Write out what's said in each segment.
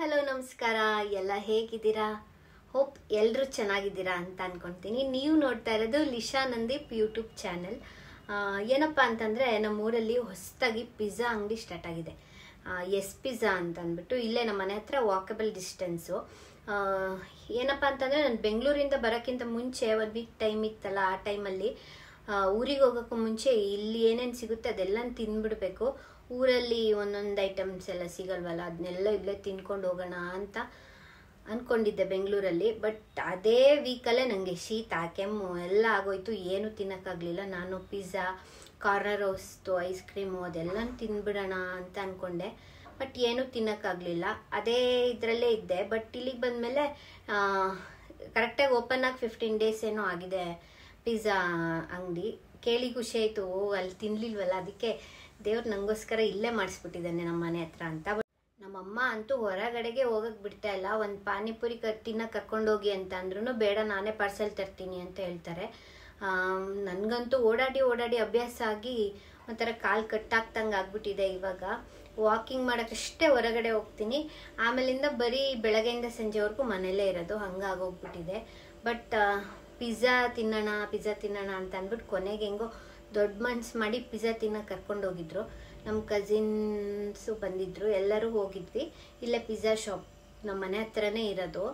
Hello, ನಮಸ್ಕಾರ. ಎಲ್ಲ ಹೇಗಿದ್ದೀರಾ? ಹೋಪ್ ಎಲ್ಲರೂ ಚೆನ್ನಾಗಿದ್ದೀರಾ ಅಂತ ಅನ್ಕೊಂತೀನಿ. ನೀವು ನೋಡ್ತಾ ಇರೋದು ಲಿಶಾ ನಂದೀಪ್ ಯೂಟ್ಯೂಬ್ ಚಾನಲ್. ಏನಪ್ಪ ಅಂತಂದರೆ ನಮ್ಮೂರಲ್ಲಿ ಹೊಸದಾಗಿ ಪಿಜ್ಜಾ ಅಂಗಡಿ ಸ್ಟಾರ್ಟ್ ಆಗಿದೆ. ಎಸ್ ಪಿಜ್ಜಾ ಅಂತ ಅಂದ್ಬಿಟ್ಟು ಇಲ್ಲೇ ನಮ್ಮ ಮನೆ ಹತ್ರ ವಾಕಬಲ್ ಡಿಸ್ಟೆನ್ಸು ಏನಪ್ಪ ಅಂತಂದರೆ ನಾನು ಬೆಂಗಳೂರಿಂದ ಬರೋಕ್ಕಿಂತ ಮುಂಚೆ ಒಂದು ವೀಕ್ ಟೈಮ್ ಇತ್ತಲ್ಲ, ಆ ಟೈಮಲ್ಲಿ ಊರಿಗೆ ಹೋಗೋಕ್ಕೂ ಮುಂಚೆ ಇಲ್ಲಿ ಏನೇನು ಸಿಗುತ್ತೆ ಅದೆಲ್ಲ ತಿಂದ್ಬಿಡ್ಬೇಕು ಊರಲ್ಲಿ ಒಂದೊಂದು ಐಟಮ್ಸ್ ಎಲ್ಲ ಸಿಗಲ್ವಲ್ಲ, ಅದನ್ನೆಲ್ಲ ಇಲ್ಲೇ ತಿನ್ಕೊಂಡು ಹೋಗೋಣ ಅಂತ ಅಂದ್ಕೊಂಡಿದ್ದೆ ಬೆಂಗಳೂರಲ್ಲಿ. ಬಟ್ ಅದೇ ವೀಕಲ್ಲೇ ನನಗೆ ಶೀತ, ಕೆಮ್ಮು ಎಲ್ಲ ಆಗೋಯ್ತು. ಏನು ತಿನ್ನೋಕ್ಕಾಗಲಿಲ್ಲ. ನಾನು pizza corner roast ice cream ಅದೆಲ್ಲ ತಿನ್ಬಿಡೋಣ ಅಂತ ಅಂದ್ಕೊಂಡೆ ಬಟ್ ಏನೂ ತಿನ್ನೋಕ್ಕಾಗಲಿಲ್ಲ. ಅದೇ ಇದರಲ್ಲೇ ಇದ್ದೆ. ಬಟ್ ಇಲ್ಲಿಗೆ ಬಂದಮೇಲೆ ಕರೆಕ್ಟಾಗಿ ಓಪನ್ ಆಗಿ ಫಿಫ್ಟೀನ್ ಡೇಸ್ ಏನೋ ಆಗಿದೆ ಪಿಜ್ಜಾ ಅಂಗಡಿ. ಕೇಳಿ ಖುಷಿ ಆಯಿತು ಅಲ್ಲಿ ತಿನ್ನಲಿಲ್ವಲ್ಲ ಅದಕ್ಕೆ ದೇವ್ರು ನನಗೋಸ್ಕರ ಇಲ್ಲೇ ಮಾಡಿಸ್ಬಿಟ್ಟಿದ್ದಾನೆ ನಮ್ಮ ಮನೆ ಹತ್ರ ಅಂತ. ಬಟ್ ನಮ್ಮಮ್ಮ ಅಂತೂ ಹೊರಗಡೆಗೆ ಹೋಗಕ್ಕೆ ಬಿಡ್ತಾ ಇಲ್ಲ. ಒಂದು ಪಾನಿಪುರಿ ಕ ಕರ್ಕೊಂಡೋಗಿ ಅಂತ ಅಂದ್ರೂ ಬೇಡ, ನಾನೇ ಪಾರ್ಸೆಲ್ ತರ್ತೀನಿ ಅಂತ ಹೇಳ್ತಾರೆ. ನನಗಂತೂ ಓಡಾಡಿ ಓಡಾಡಿ ಅಭ್ಯಾಸ ಆಗಿ ಒಂಥರ ಕಾಲು ಕಟ್ಟಾಗ್ತಂಗೆ ಆಗ್ಬಿಟ್ಟಿದೆ ಇವಾಗ. ವಾಕಿಂಗ್ ಮಾಡೋಕ್ಕಷ್ಟೇ ಹೊರಗಡೆ ಹೋಗ್ತೀನಿ. ಆಮೇಲಿಂದ ಬರೀ ಬೆಳಗ್ಗೆಯಿಂದ ಸಂಜೆವರೆಗೂ ಮನೇಲೇ ಇರೋದು ಹಂಗಾಗೋಗ್ಬಿಟ್ಟಿದೆ ಬಟ್ ಪಿಜ್ಜಾ ತಿನ್ನೋಣ ಪಿಜ್ಜಾ ತಿನ್ನೋಣ ಅಂತ ಅಂದ್ಬಿಟ್ಟು ಕೊನೆಗೆ ಹೆಂಗೋ ದೊಡ್ಡ ಮನ್ಸು ಮಾಡಿ ಪಿಜ್ಜಾ ತಿನ್ನೋಕೆ ಕರ್ಕೊಂಡೋಗಿದ್ರು ನಮ್ಮ ಕಸಿನ್ಸು ಬಂದಿದ್ದರು ಎಲ್ಲರೂ ಹೋಗಿದ್ವಿ. ಇಲ್ಲೇ ಪಿಜ್ಜಾ ಶಾಪ್ ನಮ್ಮ ಮನೆ ಹತ್ರನೇ ಇರೋದು.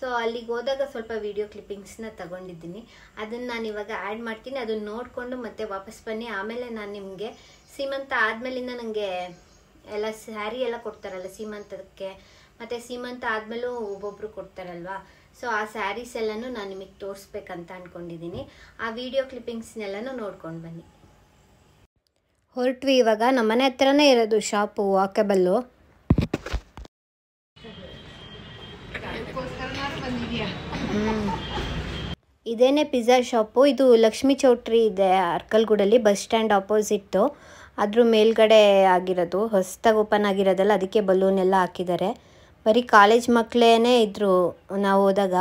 ಸೊ ಅಲ್ಲಿಗೆ ಹೋದಾಗ ಸ್ವಲ್ಪ ವೀಡಿಯೋ ಕ್ಲಿಪ್ಪಿಂಗ್ಸ್ನ ತಗೊಂಡಿದ್ದೀನಿ. ಅದನ್ನು ನಾನು ಇವಾಗ ಆ್ಯಡ್ ಮಾಡ್ತೀನಿ. ಅದನ್ನು ನೋಡಿಕೊಂಡು ಮತ್ತೆ ವಾಪಸ್ ಬನ್ನಿ. ಆಮೇಲೆ ನಾನು ನಿಮಗೆ ಸೀಮಂತ ಆದಮೇಲಿಂದ ನನಗೆ ಎಲ್ಲ ಸ್ಯಾರಿ ಎಲ್ಲ ಕೊಡ್ತಾರಲ್ಲ ಸೀಮಂತಕ್ಕೆ. ಮತ್ತು ಸೀಮಂತ ಆದಮೇಲೂ ಒಬ್ಬೊಬ್ಬರು ಕೊಡ್ತಾರಲ್ವಾ? ಸೊ ಆ ಸ್ಯಾರೀಸ್ ಎಲ್ಲನೂ ನಾನು ನಿಮಗೆ ತೋರಿಸ್ಬೇಕಂತ ಅಂದ್ಕೊಂಡಿದ್ದೀನಿ ಆ ವಿಡಿಯೋ ಕ್ಲಿಪ್ಪಿಂಗ್ಸ್ನೆಲ್ಲನೂ ನೋಡ್ಕೊಂಡು ಬನ್ನಿ. ಹೊರಟ್ವಿ ಇವಾಗ. ನಮ್ಮ ಮನೆ ಹತ್ರನೇ ಇರೋದು ಶಾಪು ವಾಕಬಲ್ಲು ಇದೇನೇ ಪಿಜ್ಜಾ ಶಾಪು. ಇದು ಲಕ್ಷ್ಮೀ ಚೌಟ್ರಿ ಇದೆ ಅರ್ಕಲ್ಗೂಡಲ್ಲಿ ಬಸ್ ಸ್ಟ್ಯಾಂಡ್ ಆಪೋಸಿಟ್ಟು ಅದ್ರ ಮೇಲ್ಗಡೆ ಆಗಿರೋದು. ಹೊಸ್ದಾಗಿ ಓಪನ್ ಆಗಿರೋದಲ್ಲ ಅದಕ್ಕೆ ಬಲೂನ್ ಎಲ್ಲ ಹಾಕಿದ್ದಾರೆ. ಬರೀ ಕಾಲೇಜ್ ಮಕ್ಕಳೇ ಇದ್ದರು ನಾವು ಹೋದಾಗ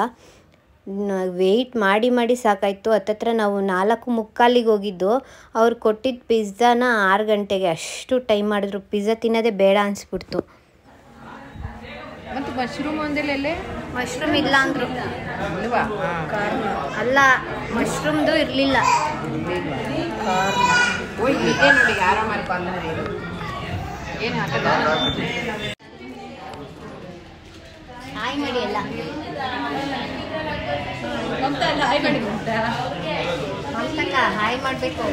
ವೆಯ್ಟ್ ಮಾಡಿ ಮಾಡಿ ಸಾಕಾಯಿತು. ಹತ್ತತ್ರ ನಾವು ನಾಲ್ಕು ಮುಕ್ಕಾಲಿಗೆ ಹೋಗಿದ್ದು. ಅವ್ರು ಕೊಟ್ಟಿದ್ದ ಪಿಜ್ಜಾನ ಆರು ಗಂಟೆಗೆ ಅಷ್ಟು ಟೈಮ್ ಮಾಡಿದ್ರು. ಪಿಜ್ಜಾ ತಿನ್ನೋದೇ ಬೇಡ ಅನಿಸ್ಬಿಡ್ತು. ಮತ್ತು ಮಶ್ರೂಮ್ ಒಂದಿಲ್ಲೇ ಮಶ್ರೂಮ್ ಇಲ್ಲ ಅಂದರು. ಅಲ್ಲ ಮಶ್ರೂಮ್ದು ಇರಲಿಲ್ಲ. ನೋಡಿ ಆರಾಮಾಗಿ ಪಾಲನೆ ಇರೋದು ಏನು ಹಾಕದ ಹಾಯ್ ಮಾಡಿ ಎಲ್ಲ ಮಮತಕ್ಕ ಹಾಯ್ ಮಾಡಬೇಕು.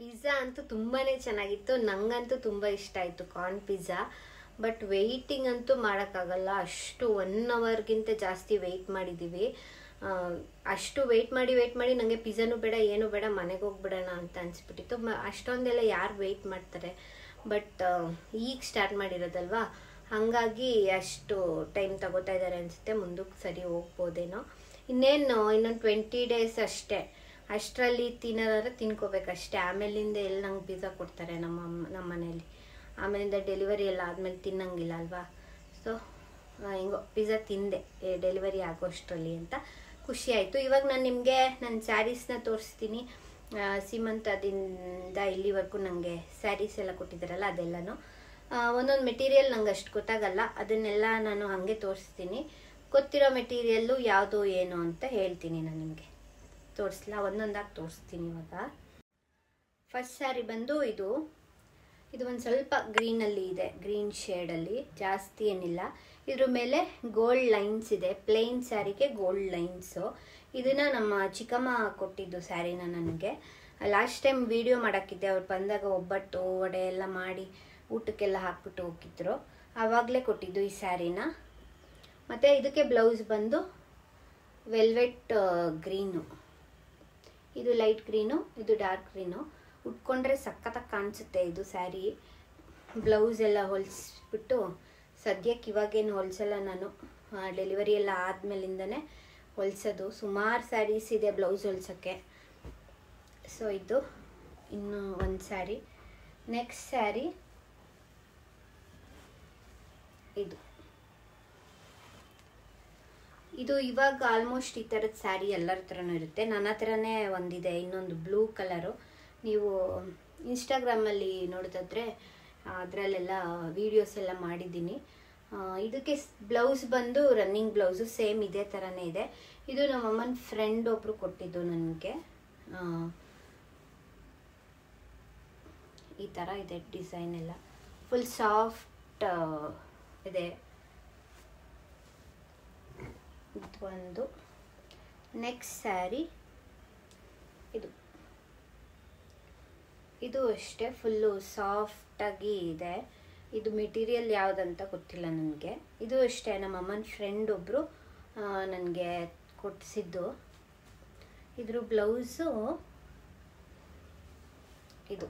ಪಿಜ್ಜಾ ಅಂತೂ ತುಂಬಾ ಚೆನ್ನಾಗಿತ್ತು. ನಂಗಂತೂ ತುಂಬ ಇಷ್ಟ ಆಯಿತು ಕಾರ್ನ್ ಪಿಜ್ಜಾ. ಬಟ್ ವೆಯ್ಟಿಂಗ್ ಅಂತೂ ಮಾಡೋಕ್ಕಾಗಲ್ಲ. ಅಷ್ಟು ಒನ್ ಅವರ್ಗಿಂತ ಜಾಸ್ತಿ ವೆಯ್ಟ್ ಮಾಡಿದ್ದೀವಿ ಅಷ್ಟು ವೆಯ್ಟ್ ಮಾಡಿ ವೆಯ್ಟ್ ಮಾಡಿ ನನಗೆ ಪಿಜ್ಜಾನು ಬೇಡ ಏನು ಬೇಡ ಮನೆಗೆ ಹೋಗ್ಬಿಡೋಣ ಅಂತ ಅನಿಸ್ಬಿಟ್ಟಿತ್ತು. ಮ ಅಷ್ಟೊಂದೆಲ್ಲ ಯಾರು ವೆಯ್ಟ್ ಮಾಡ್ತಾರೆ? ಬಟ್ ಈಗ ಸ್ಟಾರ್ಟ್ ಮಾಡಿರೋದಲ್ವಾ? ಹಾಗಾಗಿ ಅಷ್ಟು ಟೈಮ್ ತಗೋತಾ ಇದ್ದಾರೆ ಅನಿಸುತ್ತೆ. ಮುಂದಕ್ಕೆ ಸರಿ ಹೋಗ್ಬೋದೇನೋ. ಇನ್ನೇನು, ಇನ್ನೊಂದು ಟ್ವೆಂಟಿ ಡೇಸ್ ಅಷ್ಟೇ. ಅಷ್ಟರಲ್ಲಿ ತಿನ್ನೋದಾದ್ರೆ ತಿನ್ಕೋಬೇಕಷ್ಟೇ ಆಮೇಲಿಂದ ಎಲ್ಲಿ ನಂಗೆ ಪಿಜ್ಜಾ ಕೊಡ್ತಾರೆ ನಮ್ಮ ನಮ್ಮ ಮನೇಲಿ? ಆಮೇಲಿಂದ ಡೆಲಿವರಿ ಎಲ್ಲ ಆದಮೇಲೆ ತಿನ್ನಂಗಿಲ್ಲ ಅಲ್ವಾ? ಸೊ ಹಿಂಗೋ ಪಿಜ್ಜಾ ತಿಂದೆ. ಡೆಲಿವರಿ ಆಗೋಷ್ಟರಲ್ಲಿ ಅಂತ. ಖುಷಿ ಆಯಿತು. ಇವಾಗ ನಾನು ನಿಮಗೆ ನನ್ನ ಸ್ಯಾರೀಸ್ನ ತೋರಿಸ್ತೀನಿ. ಸೀಮಂತದಿಂದ ಇಲ್ಲಿವರೆಗೂ ನನಗೆ ಸ್ಯಾರೀಸ್ ಎಲ್ಲ ಕೊಟ್ಟಿದ್ದಾರಲ್ಲ ಅದೆಲ್ಲನೂ. ಒಂದೊಂದು ಮೆಟೀರಿಯಲ್ ನಂಗೆ ಅಷ್ಟು ಗೊತ್ತಾಗಲ್ಲ. ಅದನ್ನೆಲ್ಲ ನಾನು ಹಾಗೆ ತೋರಿಸ್ತೀನಿ. ಗೊತ್ತಿರೋ ಮೆಟೀರಿಯಲ್ಲು ಯಾವುದು ಏನು ಅಂತ ಹೇಳ್ತೀನಿ ನಾನು ನಿಮಗೆ. ತೋರಿಸ್ಲಾ? ಒಂದೊಂದಾಗಿ ತೋರಿಸ್ತೀನಿ ಇವಾಗ. ಫಸ್ಟ್ ಸ್ಯಾರಿ ಬಂದು ಇದು ಇದು ಒಂದು ಸ್ವಲ್ಪ ಗ್ರೀನಲ್ಲಿ ಇದೆ. ಗ್ರೀನ್ ಶೇಡಲ್ಲಿ ಜಾಸ್ತಿ ಏನಿಲ್ಲ. ಇದ್ರ ಮೇಲೆ ಗೋಲ್ಡ್ ಲೈನ್ಸ್ ಇದೆ. ಪ್ಲೇನ್ ಸ್ಯಾರಿಗೆ ಗೋಲ್ಡ್ ಲೈನ್ಸು ಇದನ್ನ ನಮ್ಮ ಚಿಕ್ಕಮ್ಮ ಕೊಟ್ಟಿದ್ದು ಸ್ಯಾರಿನ ನನಗೆ. ಲಾಸ್ಟ್ ಟೈಮ್ ವಿಡಿಯೋ ಮಾಡೋಕ್ಕಿದ್ದೆ. ಅವ್ರು ಬಂದಾಗ ಒಬ್ಬಟ್ಟು, ವಡೆ ಎಲ್ಲ ಮಾಡಿ ಊಟಕ್ಕೆಲ್ಲ ಹಾಕ್ಬಿಟ್ಟು ಹೋಗಿದ್ರು. ಆವಾಗಲೇ ಕೊಟ್ಟಿದ್ದು ಈ ಸ್ಯಾರಿನ ಮತ್ತು ಇದಕ್ಕೆ ಬ್ಲೌಸ್ ಬಂದು ವೆಲ್ವೆಟ್ ಗ್ರೀನು ಇದು ಲೈಟ್ ಗ್ರೀನು ಇದು ಡಾರ್ಕ್ ಗ್ರೀನು ಉಟ್ಕೊಂಡ್ರೆ ಸಖತ್ತಾಗಿ ಕಾಣಿಸುತ್ತೆ ಇದು ಸ್ಯಾರಿ. ಬ್ಲೌಸ್ ಎಲ್ಲ ಹೊಲಿಸ್ಬಿಟ್ಟು ಸದ್ಯಕ್ಕೆ ಇವಾಗೇನು ಹೊಲಿಸಲ್ಲ ನಾನು. ಡೆಲಿವರಿ ಎಲ್ಲ ಆದಮೇಲಿಂದನೇ ಹೊಲಿಸೋದು. ಸುಮಾರು ಸ್ಯಾರೀಸ್ ಇದೆ ಬ್ಲೌಸ್ ಹೊಲ್ಸೋಕ್ಕೆ. ಸೊ, ಇದು ಇನ್ನು ಒಂದು ಸ್ಯಾರಿ. ನೆಕ್ಸ್ಟ್ ಸ್ಯಾರಿ ಇದು. ಇದು ಇವಾಗ ಆಲ್ಮೋಸ್ಟ್ ಈ ಥರದ ಸ್ಯಾರಿ ಎಲ್ಲರ ಥರನೂ ಇರುತ್ತೆ. ನನ್ನ ಹತ್ರನೇ ಒಂದಿದೆ. ಇನ್ನೊಂದು ಬ್ಲೂ ಕಲರು. ನೀವು ಇನ್ಸ್ಟಾಗ್ರಾಮಲ್ಲಿ ನೋಡಿದ್ರೆ ಅದರಲ್ಲೆಲ್ಲ ವೀಡಿಯೋಸ್ ಎಲ್ಲ ಮಾಡಿದ್ದೀನಿ. ಇದಕ್ಕೆ ಬ್ಲೌಸ್ ಬಂದು ರನ್ನಿಂಗ್ ಬ್ಲೌಸು ಸೇಮ್ ಇದೇ ಥರನೇ ಇದೆ. ಇದು ನಮ್ಮಮ್ಮನ ಫ್ರೆಂಡ್ ಒಬ್ಬರು ಕೊಟ್ಟಿದ್ದು ನನಗೆ. ಈ ಥರ ಇದೆ ಡಿಸೈನ್ ಎಲ್ಲ. ಫುಲ್ ಸಾಫ್ಟ್ ಇದೆ. ಇದು ಒಂದು. ನೆಕ್ಸ್ಟ್ ಸ್ಯಾರಿ ಇದು. ಇದು ಅಷ್ಟೇ, ಫುಲ್ಲು ಸಾಫ್ಟಾಗಿ ಇದೆ. ಇದು ಮೆಟೀರಿಯಲ್ ಯಾವುದಂತ ಗೊತ್ತಿಲ್ಲ ನನಗೆ. ಇದು ಅಷ್ಟೇ, ನಮ್ಮ ಅಮ್ಮನ ಫ್ರೆಂಡ್ ಒಬ್ಬರು ನನಗೆ ಕೊಡಿಸಿದ್ದು ಇದ್ರ ಬ್ಲೌಸು, ಇದು,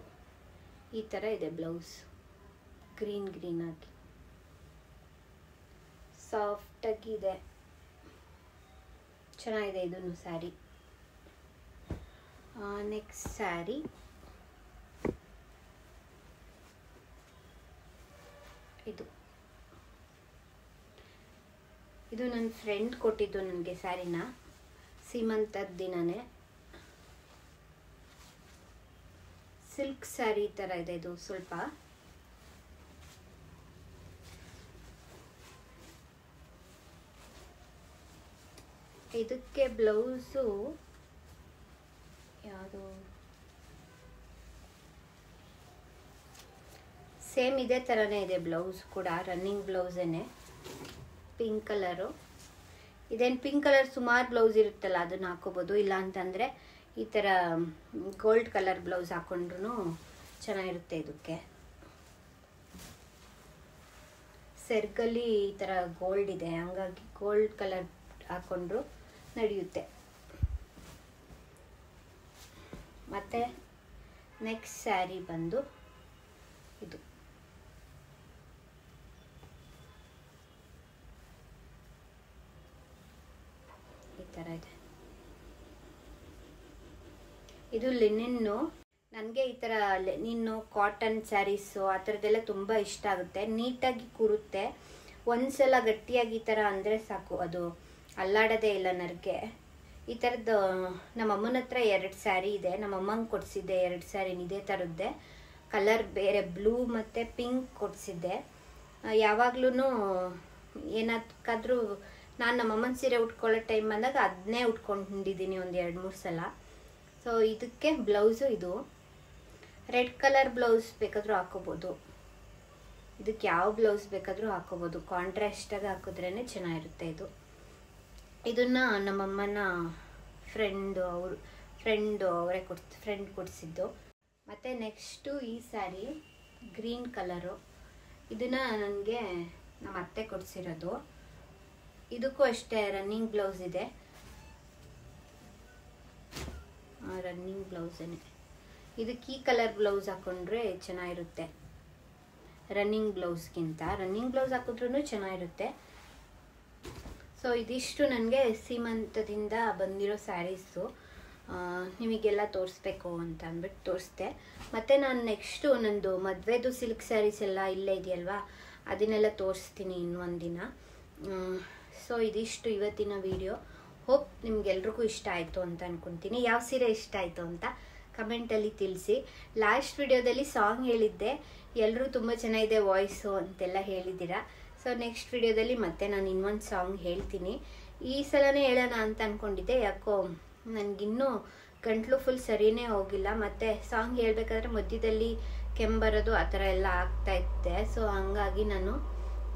ಈ ಥರ ಇದೆ ಬ್ಲೌಸ್. ಗ್ರೀನ್ ಗ್ರೀನ್ ಆಗಿ. ಸಾಫ್ಟಾಗಿ ಇದೆ. ಚೆನ್ನಾಗಿದೆ ಇದನ್ನು ಸ್ಯಾರಿ. ನೆಕ್ಸ್ಟ್ ಸ್ಯಾರಿ. ಇದು. ಇದು ನನ್ನ ಫ್ರೆಂಡ್ ಕೊಟ್ಟಿದ್ದು ನನಗೆ ಸ್ಯಾರಿನ. ಸೀಮಂತದ ದಿನನೇ. ಸಿಲ್ಕ್ ಸ್ಯಾರಿ ಥರ ಇದೆ ಇದು ಸ್ವಲ್ಪ. ಇದಕ್ಕೆ ಬ್ಲೌಸು ಯಾವುದು? ಸೇಮ್ ಇದೇ ಥರನೇ ಇದೆ ಬ್ಲೌಸ್ ಕೂಡ ರನ್ನಿಂಗ್ ಬ್ಲೌಸೇನೆ ಪಿಂಕ್ ಕಲರು ಇದೇನು ಪಿಂಕ್ ಕಲರ್ ಸುಮಾರು ಬ್ಲೌಸ್ ಇರುತ್ತಲ್ಲ, ಅದನ್ನು ಹಾಕೋಬೋದು. ಇಲ್ಲ ಅಂತಂದರೆ ಈ ಥರ ಗೋಲ್ಡ್ ಕಲರ್ ಬ್ಲೌಸ್ ಹಾಕೊಂಡ್ರೂ ಚೆನ್ನಾಗಿರುತ್ತೆ ಇದಕ್ಕೆ. ಸೆರ್ಗಲ್ಲಿ ಈ ಥರ ಗೋಲ್ಡ್ ಇದೆ. ಹಂಗಾಗಿ ಗೋಲ್ಡ್ ಕಲರ್ ಹಾಕೊಂಡ್ರು ನಡೆಯುತ್ತೆ. ಮತ್ತು ನೆಕ್ಸ್ಟ್ ಸ್ಯಾರಿ ಬಂದು ಇದು ಈ ಥರ ಇದೆ ಇದು ಲಿನಿನ್ನು. ನನಗೆ ಈ ಥರ ಲೆನಿನ್ನು, ಕಾಟನ್ ಸ್ಯಾರೀಸು ಆ ಥರದ್ದೆಲ್ಲ ತುಂಬ ಇಷ್ಟ ಆಗುತ್ತೆ. ನೀಟಾಗಿ ಕೂರುತ್ತೆ. ಒಂದ್ಸಲ ಗಟ್ಟಿಯಾಗಿ ಈ ಥರ ಅಂದರೆ ಸಾಕು. ಅದು ಅಲ್ಲಾಡೋದೇ ಇಲ್ಲ ನನಗೆ. ಈ ಥರದ್ದು ನಮ್ಮ ಅಮ್ಮನ ಹತ್ರ ಎರಡು ಸ್ಯಾರಿ ಇದೆ. ನಮ್ಮಮ್ಮಂಗೆ ಕೊಡಿಸಿದ್ದೆ ಎರಡು ಸ್ಯಾರಿ ಇದೇ ಥರದ್ದೇ ಕಲರ್ ಬೇರೆ ಬ್ಲೂ ಮತ್ತು ಪಿಂಕ್ ಕೊಡಿಸಿದ್ದೆ. ಯಾವಾಗ್ಲೂ ಏನಕ್ಕಾದ್ರೂ ನಾನು ನಮ್ಮಮ್ಮನ ಸೀರೆ ಉಟ್ಕೊಳ್ಳೋ ಟೈಮ್ ಬಂದಾಗ ಅದನ್ನೇ ಉಟ್ಕೊಂಡಿದ್ದೀನಿ ಒಂದು ಎರಡು ಮೂರು ಸಲ. ಸೊ ಇದಕ್ಕೆ ಬ್ಲೌಸು ಇದು. ರೆಡ್ ಕಲರ್ ಬ್ಲೌಸ್ ಬೇಕಾದರೂ ಹಾಕೋಬೋದು. ಇದಕ್ಕೆ ಯಾವ ಬ್ಲೌಸ್ ಬೇಕಾದರೂ ಹಾಕೋಬೋದು. ಕಾಂಟ್ರಾಸ್ಟಾಗಿ ಹಾಕಿದ್ರೇ ಚೆನ್ನಾಗಿರುತ್ತೆ ಇದು. ಇದನ್ನು ನಮ್ಮಮ್ಮನ ಫ್ರೆಂಡು ಅವರು ಫ್ರೆಂಡು ಅವರೇ ಕೊಡ್ಸ್ ಫ್ರೆಂಡ್ ಕೊಡಿಸಿದ್ದು. ಮತ್ತು ನೆಕ್ಸ್ಟು ಈ ಸ್ಯಾರಿ ಗ್ರೀನ್ ಕಲರು ಇದನ್ನು ನನಗೆ ನಮ್ಮ ಅತ್ತೆ ಕೊಡಿಸಿರೋದು. ಇದಕ್ಕೂ ಅಷ್ಟೇ ರನ್ನಿಂಗ್ ಬ್ಲೌಸ್ ಇದೆ. ರನ್ನಿಂಗ್ ಬ್ಲೌಸೇನೆ ಇದಕ್ಕೆ ಈ ಕಲರ್ ಬ್ಲೌಸ್ ಹಾಕೊಂಡ್ರೆ ಚೆನ್ನಾಗಿರುತ್ತೆ. ರನ್ನಿಂಗ್ ಬ್ಲೌಸ್ಗಿಂತ ರನ್ನಿಂಗ್ ಬ್ಲೌಸ್ ಹಾಕಿದ್ರೂ ಚೆನ್ನಾಗಿರುತ್ತೆ. ಸೊ ಇದಿಷ್ಟು ನನಗೆ ಸೀಮಂತದಿಂದ ಬಂದಿರೋ ಸ್ಯಾರೀಸು. ನಿಮಗೆಲ್ಲ ತೋರಿಸ್ಬೇಕು ಅಂತ ಅಂದ್ಬಿಟ್ಟು ತೋರಿಸ್ದೆ. ಮತ್ತು ನಾನು ನೆಕ್ಸ್ಟು ನಂದು ಮದುವೆದು ಸಿಲ್ಕ್ ಸ್ಯಾರೀಸ್ ಎಲ್ಲ ಇಲ್ಲೇ ಇದೆಯಲ್ವಾ? ಅದನ್ನೆಲ್ಲ ತೋರಿಸ್ತೀನಿ ಇನ್ನೊಂದು ದಿನ ಸೊ ಇದಿಷ್ಟು ಇವತ್ತಿನ ವಿಡಿಯೋ ಹೋಪ್ ನಿಮ್ಗೆಲ್ರಿಗೂ ಇಷ್ಟ ಆಯಿತು ಅಂತ ಅನ್ಕೊತೀನಿ. ಯಾವ ಸೀರೆ ಇಷ್ಟ ಆಯಿತು ಅಂತ ಕಮೆಂಟಲ್ಲಿ ತಿಳಿಸಿ. ಲಾಸ್ಟ್ ವಿಡಿಯೋದಲ್ಲಿ ಸಾಂಗ್ ಹೇಳಿದ್ದೆ. ಎಲ್ಲರೂ ತುಂಬ ಚೆನ್ನಾಗಿದೆ ವಾಯ್ಸು ಅಂತೆಲ್ಲ ಹೇಳಿದ್ದೀರಾ. ಸೊ ನೆಕ್ಸ್ಟ್ ವಿಡಿಯೋದಲ್ಲಿ ಮತ್ತೆ ನಾನು ಇನ್ನೊಂದು ಸಾಂಗ್ ಹೇಳ್ತೀನಿ. ಈ ಸಲನೇ ಹೇಳೋಣ ಅಂತ ಅಂದ್ಕೊಂಡಿದ್ದೆ ಯಾಕೋ ನನಗಿನ್ನೂ ಗಂಟ್ಲು ಫುಲ್ ಸರಿಯೇ ಹೋಗಿಲ್ಲ. ಮತ್ತು ಸಾಂಗ್ ಹೇಳಬೇಕಾದ್ರೆ ಮಧ್ಯದಲ್ಲಿ ಕೆಂಬರೋದು ಆ ಥರ ಎಲ್ಲ ಆಗ್ತಾ ಇತ್ತೆ. ಸೊ ಹಂಗಾಗಿ ನಾನು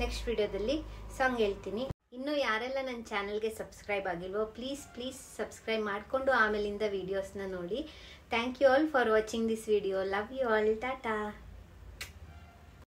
ನೆಕ್ಸ್ಟ್ ವಿಡಿಯೋದಲ್ಲಿ ಸಾಂಗ್ ಹೇಳ್ತೀನಿ. ಇನ್ನು ಯಾರೆಲ್ಲ ನನ್ನ ಚಾನಲ್ಗೆ ಸಬ್ಸ್ಕ್ರೈಬ್ ಆಗಿಲ್ವೋ ಪ್ಲೀಸ್ ಪ್ಲೀಸ್ ಸಬ್ಸ್ಕ್ರೈಬ್ ಮಾಡಿಕೊಂಡು ಆಮೇಲಿಂದ ವೀಡಿಯೋಸ್ನ ನೋಡಿ. Thank you all for watching this video love you all Tata